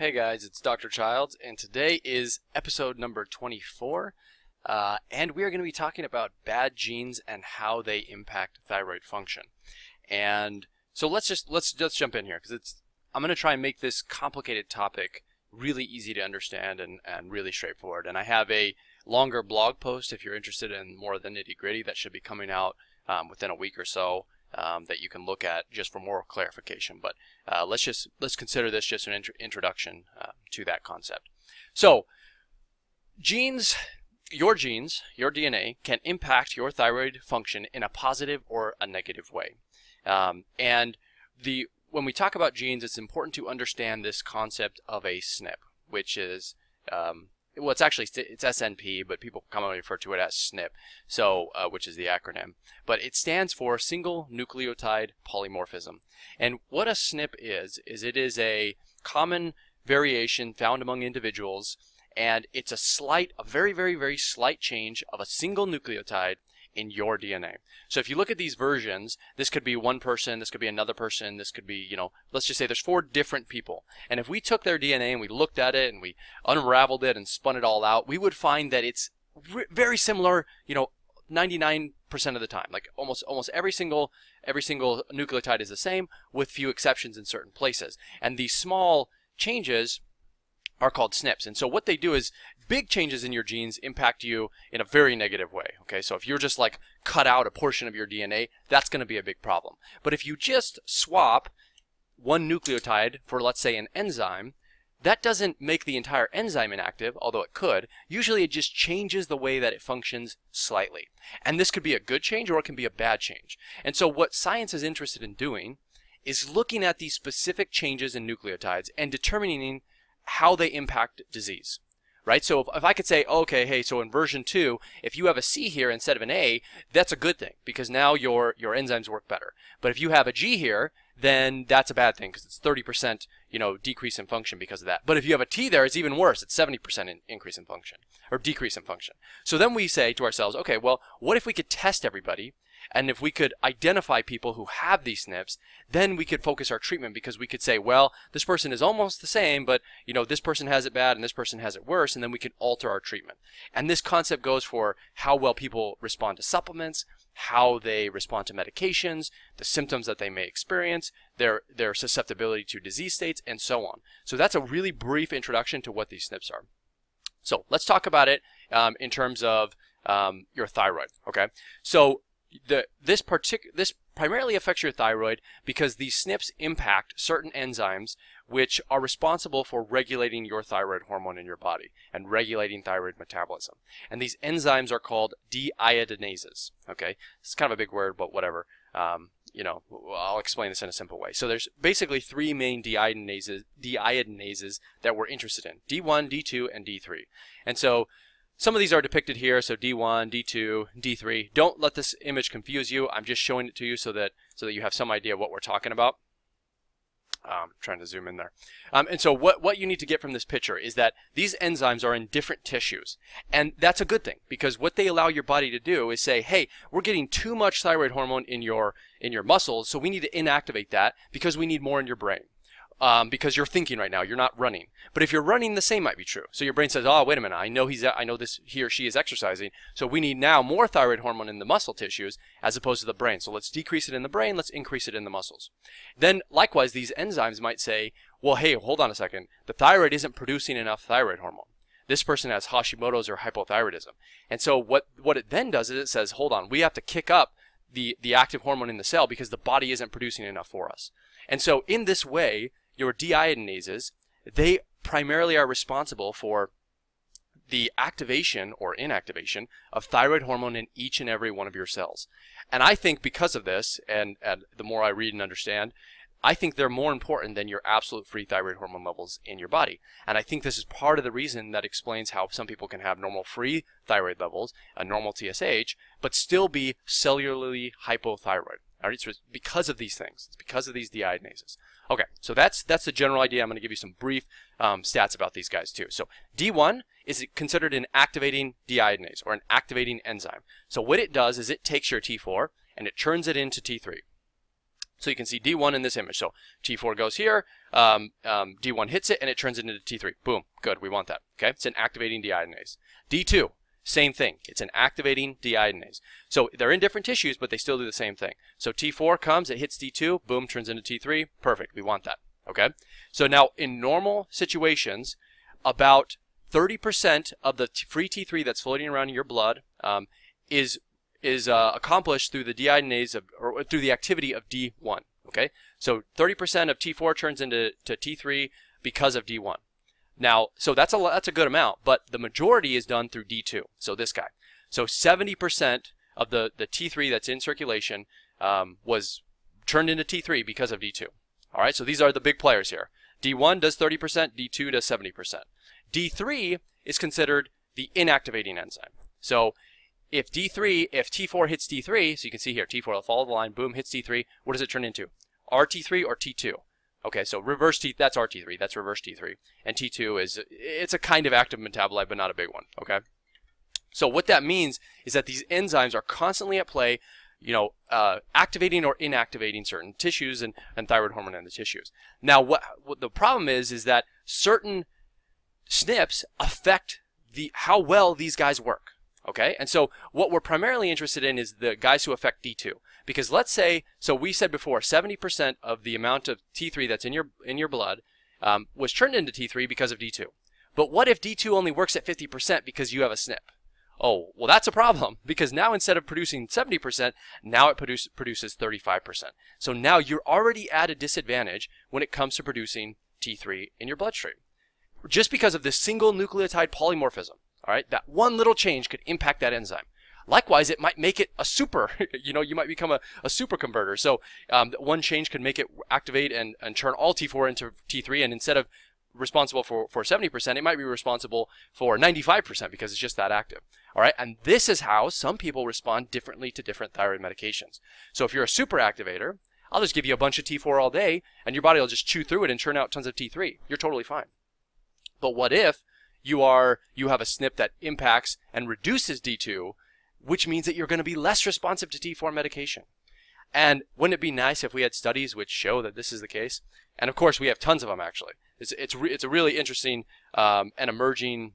Hey guys, it's Dr. Childs, and today is episode number 24, uh, and we are going to be talking about bad genes and how they impact thyroid function. And so let's just let's let's jump in here because it's I'm going to try and make this complicated topic really easy to understand and, and really straightforward. And I have a longer blog post if you're interested in more of the nitty gritty that should be coming out um, within a week or so um, that you can look at just for more clarification. But uh, let's just let's consider this just an int introduction uh, to that concept. So, genes, your genes, your DNA can impact your thyroid function in a positive or a negative way. Um, and the when we talk about genes, it's important to understand this concept of a SNP, which is um, well, it's actually it's SNP, but people commonly refer to it as SNP, so uh, which is the acronym. But it stands for single nucleotide polymorphism. And what a SNP is is it is a common variation found among individuals, and it's a slight, a very, very, very slight change of a single nucleotide in your DNA. So if you look at these versions, this could be one person, this could be another person, this could be, you know, let's just say there's four different people. And if we took their DNA and we looked at it and we unraveled it and spun it all out, we would find that it's very similar, you know, 99% of the time. Like almost almost every single every single nucleotide is the same with few exceptions in certain places. And these small changes are called SNPs. And so what they do is big changes in your genes impact you in a very negative way. Okay, so if you're just like cut out a portion of your DNA, that's going to be a big problem. But if you just swap one nucleotide for, let's say, an enzyme, that doesn't make the entire enzyme inactive, although it could. Usually it just changes the way that it functions slightly. And this could be a good change or it can be a bad change. And so what science is interested in doing is looking at these specific changes in nucleotides and determining how they impact disease right? So if, if, I could say, okay, hey, so in version two, if you have a C here instead of an A, that's a good thing because now your your enzymes work better. But if you have a G here, then that's a bad thing because it's 30% you know decrease in function because of that. But if you have a T there, it's even worse. It's 70% in increase in function or decrease in function. So then we say to ourselves, okay, well, what if we could test everybody and if we could identify people who have these SNPs, then we could focus our treatment because we could say, well, this person is almost the same, but you know, this person has it bad and this person has it worse, and then we can alter our treatment. And this concept goes for how well people respond to supplements, how they respond to medications, the symptoms that they may experience, their their susceptibility to disease states, and so on. So that's a really brief introduction to what these SNPs are. So let's talk about it um, in terms of um, your thyroid. Okay, so the this partic- this primarily affects your thyroid because these SNPs impact certain enzymes which are responsible for regulating your thyroid hormone in your body and regulating thyroid metabolism. And these enzymes are called deiodinases. Okay, it's kind of a big word, but whatever. Um, you know, I'll explain this in a simple way. So there's basically three main deiodinases, deiodinases that we're interested in: D1, D2, and D3. And so some of these are depicted here, so D1, D2, D3. Don't let this image confuse you. I'm just showing it to you so that so that you have some idea what we're talking about. Um, trying to zoom in there. Um, and so what, what you need to get from this picture is that these enzymes are in different tissues. And that's a good thing because what they allow your body to do is say, hey, we're getting too much thyroid hormone in your, in your muscles, so we need to inactivate that because we need more in your brain um, because you're thinking right now. You're not running. But if you're running, the same might be true. So your brain says, "Oh, wait a minute. I know he's. I know this. He or she is exercising. So we need now more thyroid hormone in the muscle tissues as opposed to the brain. So let's decrease it in the brain. Let's increase it in the muscles." Then likewise, these enzymes might say, "Well, hey, hold on a second. The thyroid isn't producing enough thyroid hormone." This person has Hashimoto's or hypothyroidism. And so what what it then does is it says, "Hold on. We have to kick up." The, the active hormone in the cell because the body isn't producing enough for us. And so in this way, your deiodinases, they primarily are responsible for the activation or inactivation of thyroid hormone in each and every one of your cells. And I think because of this, and, and the more I read and understand, I think they're more important than your absolute free thyroid hormone levels in your body. And I think this is part of the reason that explains how some people can have normal free thyroid levels, a normal TSH, but still be cellularly hypothyroid. All right, so because of these things. It's because of these deiodinases. Okay, so that's that's the general idea. I'm going to give you some brief um, stats about these guys too. So D1 is considered an activating deiodinase or an activating enzyme. So what it does is it takes your T4 and it turns it into T3. So you can see D1 in this image. So T4 goes here, um, um, D1 hits it, and it turns it into T3. Boom, good, we want that. Okay, it's an activating deiodinase. D2, same thing. It's an activating deiodinase. So they're in different tissues, but they still do the same thing. So T4 comes, it hits D2, boom, turns into T3. Perfect, we want that. Okay, so now in normal situations, about 30% of the free T3 that's floating around in your blood um, is is uh, accomplished through the deiodinase of, or through the activity of D1. Okay, so 30% of T4 turns into to T3 because of D1. Now, so that's a that's a good amount, but the majority is done through D2. So this guy. So 70% of the the T3 that's in circulation um, was turned into T3 because of D2. All right, so these are the big players here. D1 does 30%, D2 does 70%. D3 is considered the inactivating enzyme. So if D3, if T4 hits D3, so you can see here, T4 will follow the line, boom, hits D3, what does it turn into? RT3 or T2? Okay, so reverse T, that's RT3, that's reverse T3. And T2 is, it's a kind of active metabolite, but not a big one, okay? So what that means is that these enzymes are constantly at play, you know, uh, activating or inactivating certain tissues and, and thyroid hormone in the tissues. Now, what, what the problem is, is that certain SNPs affect the how well these guys work. Okay, and so what we're primarily interested in is the guys who affect D2. Because let's say, so we said before, 70% of the amount of T3 that's in your in your blood um, was turned into T3 because of D2. But what if D2 only works at 50% because you have a SNP? Oh, well, that's a problem because now instead of producing 70%, now it produce, produces 35%. So now you're already at a disadvantage when it comes to producing T3 in your bloodstream just because of this single nucleotide polymorphism. All right, that one little change could impact that enzyme. Likewise, it might make it a super, you know, you might become a, a super converter. So um, one change could make it activate and, and turn all T4 into T3. And instead of responsible for, for 70%, it might be responsible for 95% because it's just that active. All right, and this is how some people respond differently to different thyroid medications. So if you're a super activator, I'll just give you a bunch of T4 all day, and your body will just chew through it and churn out tons of T3. You're totally fine. But what if you are you have a SNP that impacts and reduces D2, which means that you're going to be less responsive to T4 medication? And wouldn't it be nice if we had studies which show that this is the case? And of course, we have tons of them actually. It's it's re- it's a really interesting um, and emerging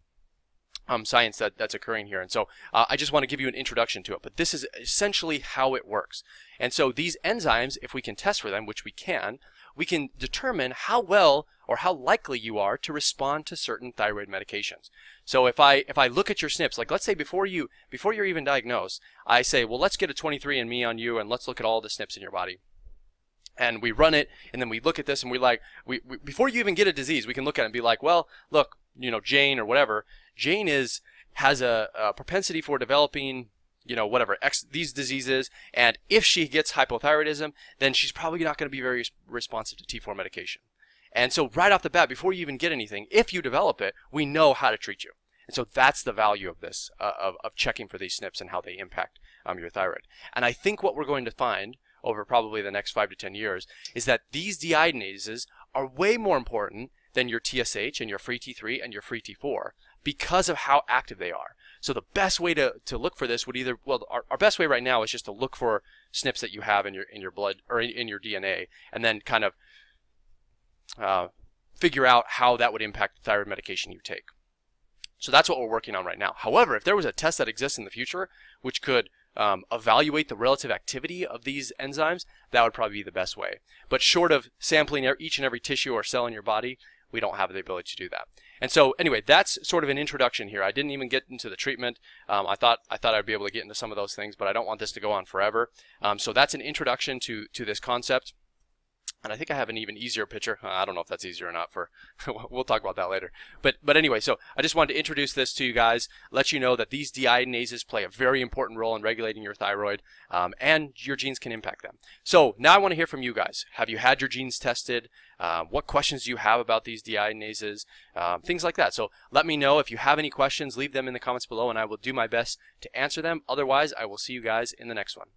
um, science that, that's occurring here. And so uh, I just want to give you an introduction to it. But this is essentially how it works. And so these enzymes, if we can test for them, which we can, we can determine how well or how likely you are to respond to certain thyroid medications. So if I if I look at your SNPs, like let's say before you before you're even diagnosed, I say, well, let's get a 23andMe on you and let's look at all the SNPs in your body. And we run it, and then we look at this, and we like, we, we before you even get a disease, we can look at it and be like, well, look, you know, Jane or whatever, Jane is has a, a propensity for developing you know, whatever, X, these diseases, and if she gets hypothyroidism, then she's probably not going to be very responsive to T4 medication. And so right off the bat, before you even get anything, if you develop it, we know how to treat you. And so that's the value of this, uh, of, of checking for these SNPs and how they impact um, your thyroid. And I think what we're going to find over probably the next five to 10 years is that these deiodinases are way more important than your TSH and your free T3 and your free T4 because of how active they are. So the best way to, to look for this would either well our, our best way right now is just to look for SNPs that you have in your in your blood or in, in your DNA and then kind of uh, figure out how that would impact the thyroid medication you take. So that's what we're working on right now. However, if there was a test that exists in the future which could um, evaluate the relative activity of these enzymes, that would probably be the best way. But short of sampling each and every tissue or cell in your body, we don't have the ability to do that. And so anyway, that's sort of an introduction here. I didn't even get into the treatment. Um, I thought I thought I'd be able to get into some of those things, but I don't want this to go on forever. Um, so that's an introduction to to this concept. And I think I have an even easier picture. I don't know if that's easier or not. For we'll talk about that later. But but anyway, so I just wanted to introduce this to you guys, let you know that these deiodinases play a very important role in regulating your thyroid, um, and your genes can impact them. So now I want to hear from you guys. Have you had your genes tested? Uh, what questions do you have about these deiodinases? Um, things like that. So let me know if you have any questions. Leave them in the comments below, and I will do my best to answer them. Otherwise, I will see you guys in the next one.